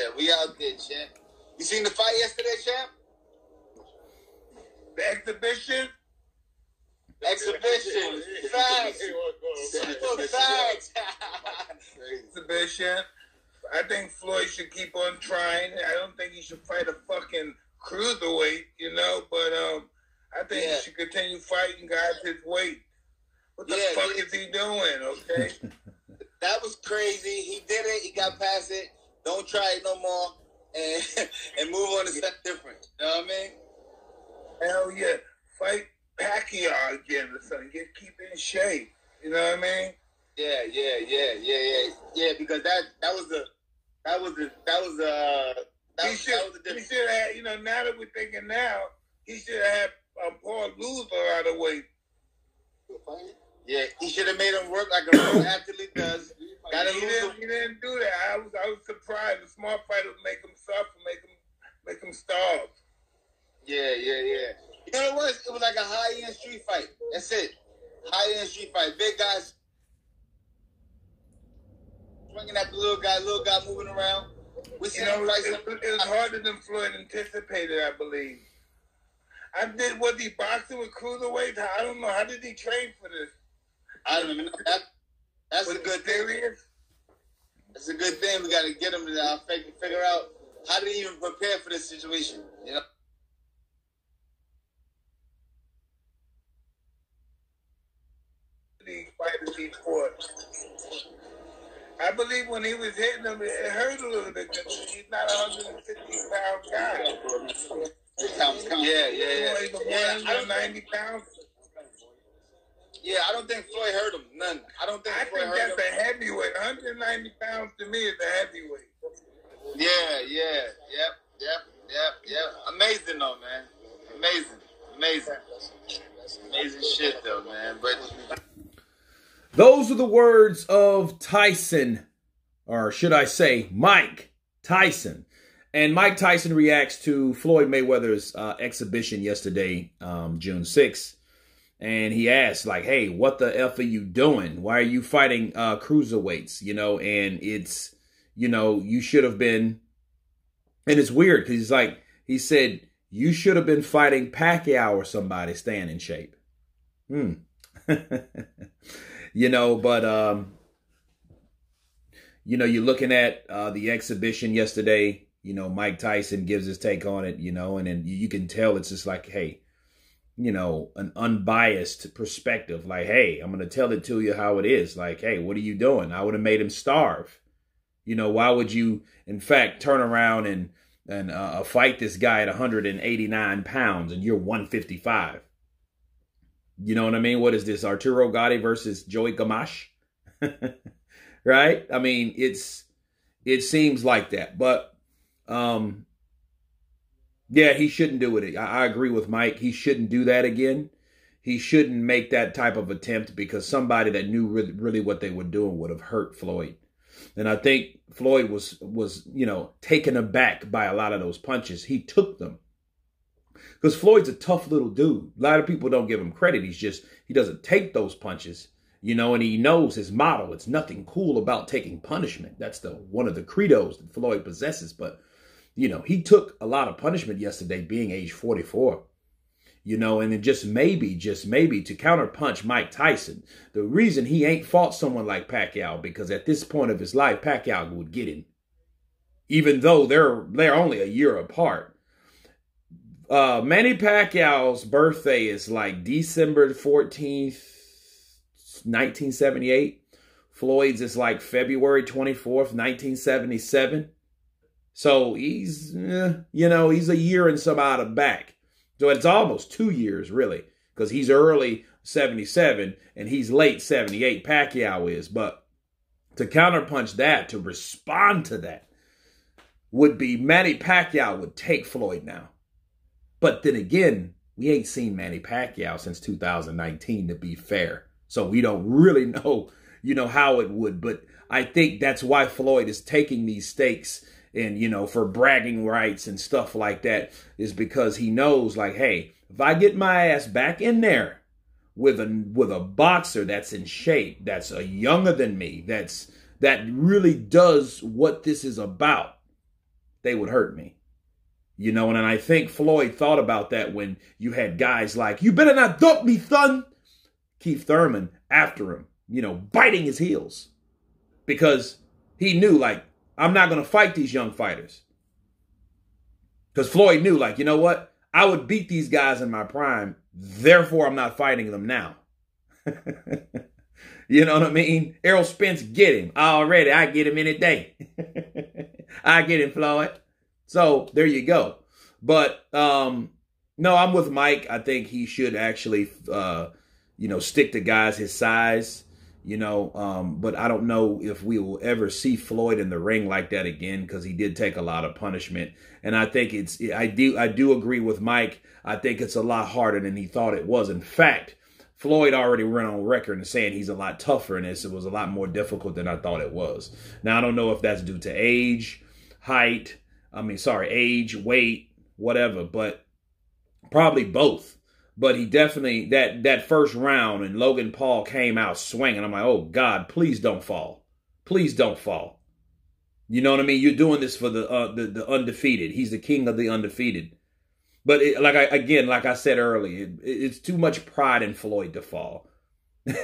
yeah. We out there, champ. You seen the fight yesterday, champ? The exhibition. Exhibition. Facts. Facts. Exhibition. I think Floyd should keep on trying. I don't think he should fight a fucking cruiserweight, you know, but um, I think Yeah. he should continue fighting guys his weight. What the Yeah, fuck yeah. is he doing? Okay. that was crazy. He did it. He got past it. Don't try it no more. And and move on to something different. You know what I mean? Hell yeah. Fight Pacquiao again or something. Get keep in shape. You know what I mean? Yeah, yeah, yeah, yeah, yeah, yeah. Because that that was the that was the that was uh that, he was- should, that was the he should have, you know, now that we're thinking now, he should have had um, Paul Loser out of the way. Yeah, he should have made him work like a real athlete. He, didn't, he didn't do that. I was, I was surprised. A smart fighter would make him suffer, make him, make him starve. Yeah, yeah, yeah. You know what it was? It was like a high end street fight. That's it. High end street fight. Big guys swinging at the little guy, little guy moving around. We You know, him it, it, it was harder than Floyd anticipated, I believe. I did. Was he boxing with cruiserweights? I don't know. How did he train for this? I don't even know. That, that's Was a good thing. serious? That's a good thing. We got to get him to uh, fig- figure out how to even prepare for this situation. You know. The fighters he fought. I believe when he was hitting him, it hurt a little bit because he's not a 150 pound guy. Yeah, yeah, yeah. He's Yeah, I don't, 190 pounds. Yeah, I don't think Floyd hurt him. None. I don't think I Floyd think hurt that's him. a heavyweight. 190 pounds to me is a heavyweight. Yeah, yeah, yep, yep, yep, yep. Amazing though, man. Amazing, amazing, amazing shit though, man. But Those are the words of Tyson, or should I say, Mike Tyson. And Mike Tyson reacts to Floyd Mayweather's uh, exhibition yesterday, um, June 6th. And he asked, like, hey, what the F are you doing? Why are you fighting uh, cruiserweights? You know, and it's, you know, you should have been. And it's weird because he's like, he said, you should have been fighting Pacquiao or somebody staying in shape. Hmm. you know, but um, you know, you're looking at uh, the exhibition yesterday. You know, Mike Tyson gives his take on it. You know, and then you, you can tell it's just like, hey, you know, an unbiased perspective. Like, hey, I'm gonna tell it to you how it is. Like, hey, what are you doing? I would have made him starve. You know, why would you, in fact, turn around and and uh, fight this guy at 189 pounds and you're 155? You know what I mean? What is this? Arturo Gatti versus Joey Gamache? right? I mean, it's it seems like that. But um yeah, he shouldn't do it. I, I agree with Mike. He shouldn't do that again. He shouldn't make that type of attempt because somebody that knew really, really what they were doing would have hurt Floyd. And I think Floyd was was, you know, taken aback by a lot of those punches. He took them because Floyd's a tough little dude. A lot of people don't give him credit. He's just he doesn't take those punches, you know, and he knows his motto. It's nothing cool about taking punishment. That's the one of the credos that Floyd possesses. But you know, he took a lot of punishment yesterday, being age 44. You know, and then just maybe, just maybe to counterpunch Mike Tyson. The reason he ain't fought someone like Pacquiao because at this point of his life, Pacquiao would get him, even though they're they're only a year apart. Uh, Manny Pacquiao's birthday is like December 14th, 1978. Floyd's is like February 24th, 1977. So he's, eh, you know, he's a year and some out of back. So it's almost two years, really, because he's early 77 and he's late 78. Pacquiao is. But to counterpunch that, to respond to that, would be Manny Pacquiao would take Floyd now. But then again, we ain't seen Manny Pacquiao since 2019, to be fair. So we don't really know, you know, how it would. But I think that's why Floyd is taking these stakes and, you know, for bragging rights and stuff like that, is because he knows, like, hey, if I get my ass back in there with a with a boxer that's in shape, that's a younger than me, that's that really does what this is about, they would hurt me. You know, and I think Floyd thought about that when you had guys like, you better not duck me, son. Keith Thurman after him, you know, biting his heels because he knew, like, I'm not going to fight these young fighters. Because Floyd knew, like, you know what? I would beat these guys in my prime. Therefore, I'm not fighting them now. you know what I mean? Errol Spence, get him. Already, I get him any day. I get him, Floyd. So there you go. But um, no, I'm with Mike. I think he should actually, uh, you know, stick to guys his size you know. Um, but I don't know if we will ever see Floyd in the ring like that again because he did take a lot of punishment. And I think it's I do I do agree with Mike. I think it's a lot harder than he thought it was. In fact, Floyd already went on record and saying he's a lot tougher in this. It was a lot more difficult than I thought it was. Now I don't know if that's due to age, height. I mean, sorry, age, weight, whatever, but probably both. But he definitely that that first round and Logan Paul came out swinging. I'm like, oh God, please don't fall, please don't fall. You know what I mean? You're doing this for the uh, the, the undefeated. He's the king of the undefeated. But it, like I again, like I said earlier, it, it's too much pride in Floyd to fall.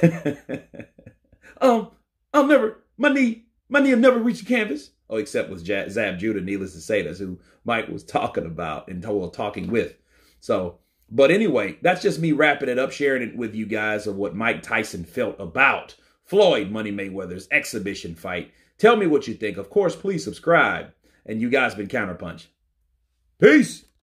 um, I'll never my knee my knee will never reach the canvas. Oh, except with Zab Judah, needless to say, that's who Mike was talking about and talking with. So but anyway, that's just me wrapping it up, sharing it with you guys of what Mike Tyson felt about Floyd Money Mayweather's exhibition fight. Tell me what you think. Of course, please subscribe. And you guys been Counterpunch. Peace.